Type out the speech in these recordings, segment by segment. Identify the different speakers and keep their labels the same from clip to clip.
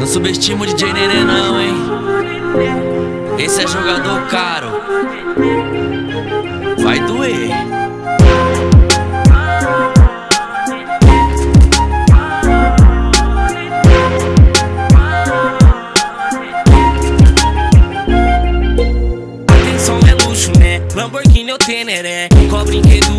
Speaker 1: Não subestimo o DJ Nenê não, hein? Esse é jogador caro. Vai doer.
Speaker 2: Atenção é luxo, né? Lamborghini ou Teneré Qual brinquedo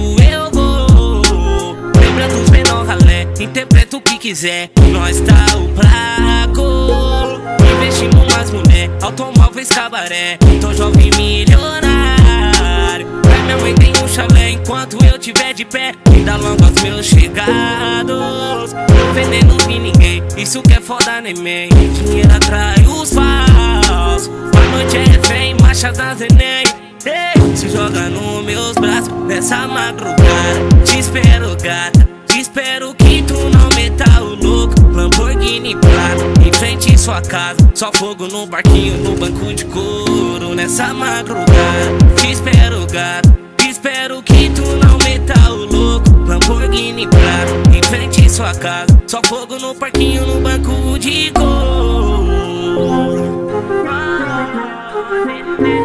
Speaker 2: Interpreta o que quiser Nós tá o placo Investimos mais mulher Automóveis cabaré. Tô jovem milionário Pra minha mãe tem um chalé. Enquanto eu tiver de pé Ainda logo aos meus chegados. Não vendendo vi ninguém Isso que é foda, neném Dinheiro atrai os falsos A noite é refém Marchas das Enem Ei, Se joga nos meus braços Nessa madrugada Te espero, gata espero que tu não meta o louco. Lamborghini prata Em frente à sua casa. Só fogo no barquinho No banco de couro. Nessa madrugada Te espero, gata Te espero que tu não meta o louco. Lamborghini prata Em frente à sua casa. Só fogo no parquinho No banco de couro.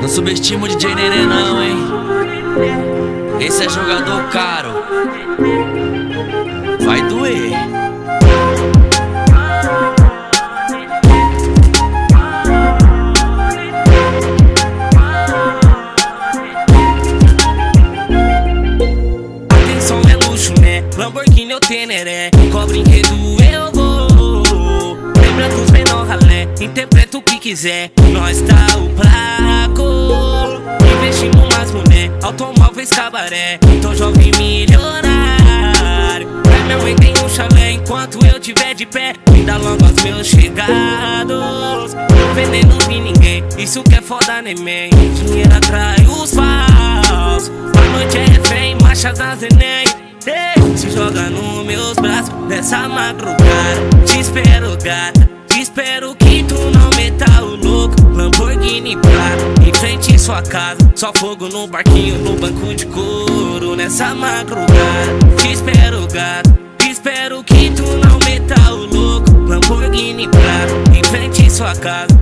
Speaker 1: Não subestimo o DJ Nenê não, hein? Esse é jogador caro. Vai doer.
Speaker 2: Atenção é luxo, né? Lamborghini ou Teneré Qual brinquedo eu vou? Lembra dos menor ralé Interpreta o que quiser Nós tá o placo Investimos mais mulher Automóveis cabaré Tem um chalé Enquanto eu tiver de pé. Ainda logo aos meus chegados. Não vendendo vi ninguém. Isso que é foda, neném Dinheiro atrai os falsos A noite é refém Marchas das Enem Se joga nos meus braços Nessa madrugada. Te espero, gata. Te espero que tu não meta o louco. Lamborghini prata Em frente sua casa. Só fogo no barquinho No banco de couro Nessa madrugada. Te espero, gata Lamborghini